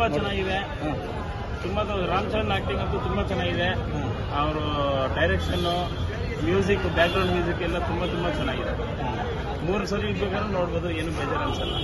ತುಂಬಾ ಚೆನ್ನಾಗಿದೆ. ತುಂಬಾ ರಾಮ್ ಚರಣ್ ಆಕ್ಟಿಂಗ್ ಅಂತೂ ತುಂಬಾ ಚೆನ್ನಾಗಿದೆ. ಅವರು ಡೈರೆಕ್ಷನ್ ಮ್ಯೂಸಿಕ್ ಬ್ಯಾಕ್ಗ್ರೌಂಡ್ ಮ್ಯೂಸಿಕ್ ಎಲ್ಲ ತುಂಬಾ ತುಂಬಾ ಚೆನ್ನಾಗಿದೆ. ಮೂರು ಸಲ ಬೇಕಾದ್ರೂ ನೋಡ್ಬೋದು, ಏನು ಬೇಜಾರು ಅನ್ಸಲ್ಲ.